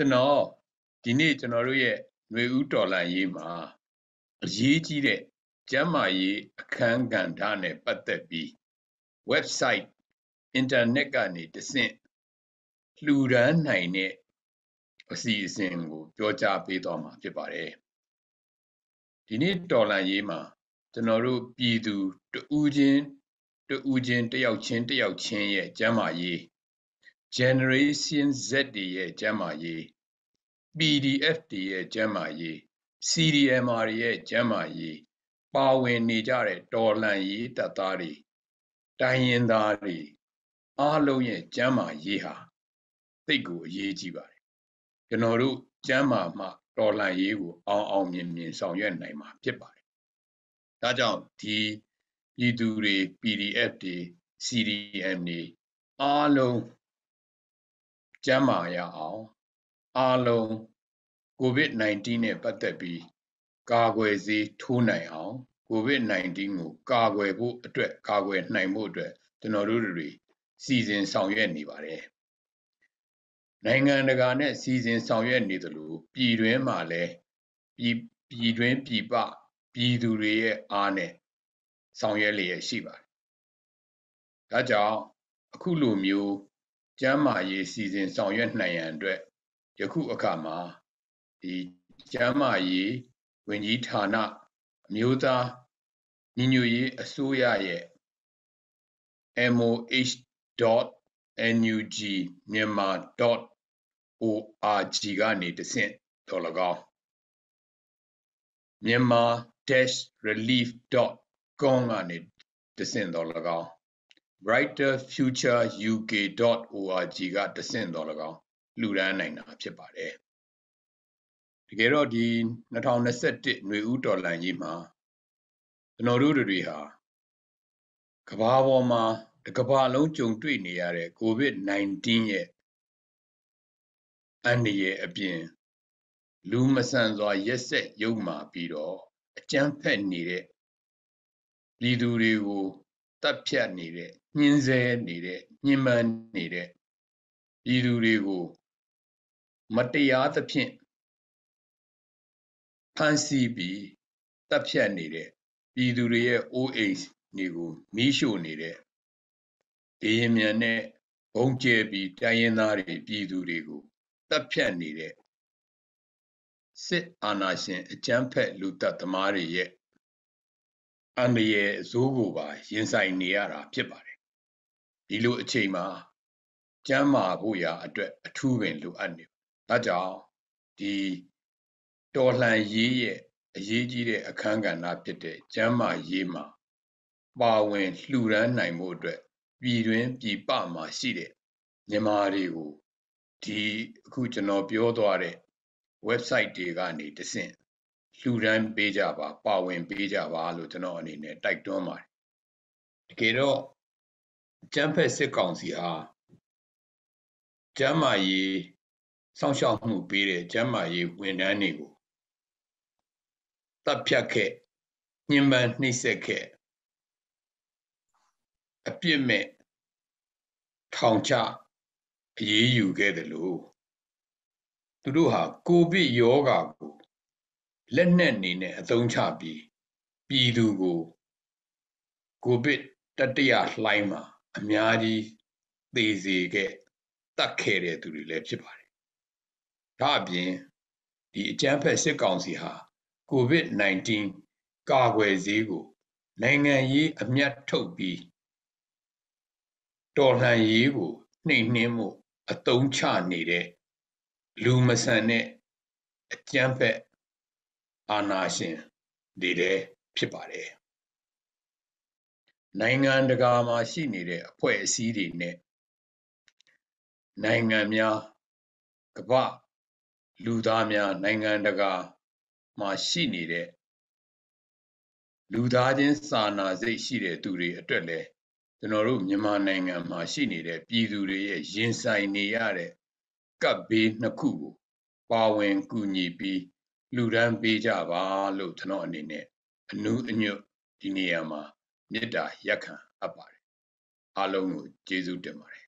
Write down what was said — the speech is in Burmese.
ကျွန်တော်ဒီနေ့ကျွန်တော်တို့ရဲ့ຫນွေဦးတော်လန်ရေးမှာအရေးကြီးတဲ့ကျမ်းမာရေးအခန်းကဏ္ဍနဲ့ပတ်သက်ပြီး website internet ကနေတဆင့်လှူဒန်းနိုင်တဲ့အစီအစဉ်ကိုပြောကြားပေးသွားမှာဖြစ်ပါတယ်ဒီနေ့တော်လန်ရေးမှာကျွန်တော်တို့ပြည်သူတဦးချင်းတဦးချင်းတယောက်ချင်းတယောက်ချင်းရဲ့ကျမ်းမာရေး generation Z တွေရဲ့ကျမ်းမာရေး PDF တွေရဲ့ကျမ်းမာရေး CDMR တွေရဲ့ကျမ်းမာရေးပါဝင်နေကြတဲ့တော်လှန်ရေးတပ်သားတွေတိုင်းရင်းသားတွေအားလုံးရဲ့ကျမ်းမာရေးဟာသိတ်ကိုအရေးကြီးပါတယ်ကျွန်တော်တို့ကျမ်းမာမှတော်လှန်ရေးကိုအောင်အောင်မြင်မြင်ဆောင်ရွက်နိုင်မှာဖြစ်ပါတယ်ဒါကြောင့်ဒီပြည်သူတွေ PDF တွေ CDM တွေအားလုံး ကျန်းမာရအောင်အားလုံး COVID-19 နဲ့ပတ်သက်ပြီးကာကွယ်ဆေးထိုးနိုင်အောင် COVID-19 ကိုကာကွယ်ဖို့အတွက်ကာကွယ်နိုင်ဖို့အတွက်ကျွန်တော်တို့တွေစီစဉ်ဆောင်ရွက်နေပါတယ်နိုင်ငံတကာနဲ့စီစဉ်ဆောင်ရွက်နေသလိုပြည်တွင်းမှာလည်းပြည်ပြည်တွင်းပြည်ပပြည်သူတွေရဲ့အားနဲ့ဆောင်ရွက်လျက်ရှိပါတယ်ဒါကြောင့်အခုလိုမျိုး ကျန်းမာရေးစီစဉ်ဆောင်ရွက်နိုင်ရန်အတွက်ယခုအခါမှာဒီကျန်းမာရေးဝန်ကြီးဌာနအမျိုးသားညီညွတ်ရေးအစိုးရရဲ့ moh.nug myanmar.org ကနေတဆင့်တော်၎င်း myanmar-relief.com ကနေတဆင့်တော်၎င်း brighterfutureuk.org ကတဆင့်တော်၎င်းလှူဒန်းနိုင်တာဖြစ်ပါတယ်တကယ်တော့ဒီ2021ຫນွေဦးတော်လှန်ရေးမှာကျွန်တော်တို့တွေဟာကဘာပေါ်မှာတကဘာလုံးကြုံတွေ့နေရတဲ့ COVID-19 ရဲ့အန္တရာယ်အပြင်လူမဆန်စွာရက်ဆက်ယုံမာပြီးတော့အကြမ်းဖက်နေတဲ့ပြည်သူတွေကို တပ်ဖြတ်နေတဲ့ညှင်းဆဲနေတဲ့ညှဉ်းပန်းနေတဲ့ပြည်သူတွေကိုမတရားသဖြင့်ဖမ်းဆီးပြီးတပ်ဖြတ်နေတဲ့ပြည်သူတွေရဲ့အိုးအိမ်တွေကိုမီးရှို့နေတဲ့ဒေရင်မြန်နဲ့ဘုံကျဲပြီးတိုင်းရင်းသားတွေပြည်သူတွေကိုတပ်ဖြတ်နေတဲ့စစ်အာဏာရှင်အကြမ်းဖက်လူတပ်သမားတွေရဲ့ အန္တရာယ်အစိုးကိုပါရင်ဆိုင်နေရတာဖြစ်ပါတယ်ဒီလိုအချိန်မှာကျမ်းမာဖို့ရာအတွက်အထူးပင်လိုအပ်နေဒါကြောင့်ဒီတော်လှန်ရေးရဲ့အရေးကြီးတဲ့အခန်းကဏ္ဍဖြစ်တဲ့ကျမ်းမာရေးမှာပါဝင်လှူဒန်းနိုင်မှုအတွက်ပြည်တွင်းပြည်ပမှာရှိတဲ့မြန်မာတွေကိုဒီအခုကျွန်တော်ပြောသွားတဲ့ website တွေကနေတဆင့် လှူဒန်းပေးကြပါ ပါဝင်ပေးကြပါလို့ကျွန်တော်အနေနဲ့တိုက်တွန်းပါတယ်တကယ်တော့ကျန်းဖက်စစ်ကောင်စီဟာကျမ်းမာရေးစောင့်ရှောက်မှုပေးတဲ့ကျမ်းမာရေးဝန်ထမ်းတွေကိုတပ်ဖြတ်ခဲ့ညှဉ်းပန်းနှိပ်စက်ခဲ့အပြစ်မဲ့ထောင်ချအရေးယူခဲ့တယ်လို့သူတို့ဟာကိုဗစ်ရောဂါကို လက်နက်နေနဲ့အသုံးချပြီးပြည်သူကိုကိုဗစ်တတိယလှိုင်းမှာအများကြီးသေစေခဲ့တတ်ခဲ့တဲ့သူတွေလည်းဖြစ်ပါတယ်။ဒါအပြင်ဒီအကြမ်းဖက်စစ်ကောင်စီဟာကိုဗစ် -19 ကာကွယ်ဆေးကိုနိုင်ငံရေးအမျက်ထုတ်ပြီးတော်လှန်ရေးကိုနှိမ်နှင်းမှုအတုံးချနေတဲ့လူမဆန်တဲ့အကြမ်းဖက် အာဏာရှင်တွေလည်းဖြစ်ပါတယ်နိုင်ငံတကာမှာရှိနေတဲ့အဖွဲ့အစည်းတွေနဲ့နိုင်ငံများကမ္ဘာလူသားများနိုင်ငံတကာမှာရှိနေတဲ့လူသားချင်းစာနာစိတ်ရှိတဲ့သူတွေအတွက်လည်းကျွန်တော်တို့မြန်မာနိုင်ငံမှာရှိနေတဲ့ပြည်သူတွေရဲ့ရင်ဆိုင်နေရတဲ့ကပ်ဘေးနှစ်ခုကိုပါဝင်ကူညီပြီး လူဒန်းပေးကြပါလို့ကျွန်တော်အနေနဲ့အနုအညွတ်ဒီနေရာမှာမေတ္တာရက်ခံအပ်ပါတယ်အားလုံးကိုကျေးဇူးတင်ပါတယ်